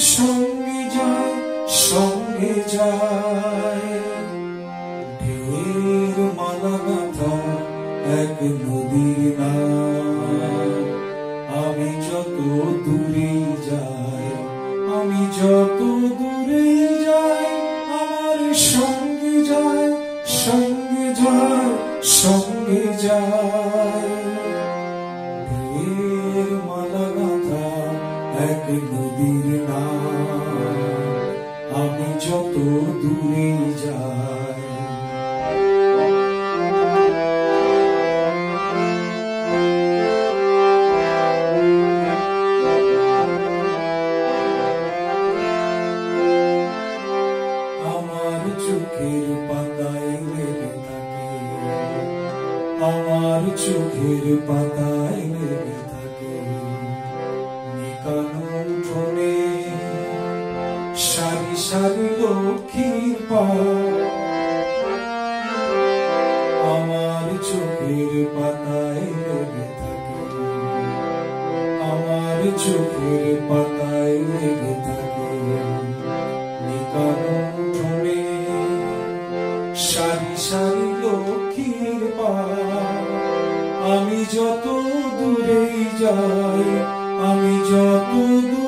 সঙ্গে যায় সঙ্গে যায়। মালা এক নদী আমি যত দূরে যাই, আমি যত দূরে যাই, আমার সঙ্গে যায় সঙ্গে যায় সঙ্গে যায়। এক নদীর নাম, আমি যত দূরে যাই। আমার চোখের পাতায় লেগে থাকে, আমার চোখের পাতায় লেগে সারি সারি লক্ষ্মীর আমার চোখের পাতায় আমার চোখের পাতায় সারি আমি যত দূরে যাই, আমি যত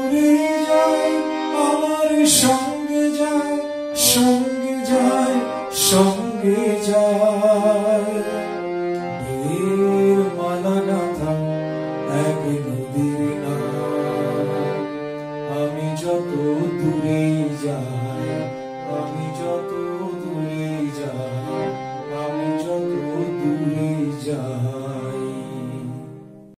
আমি যত দূরে যাই আমি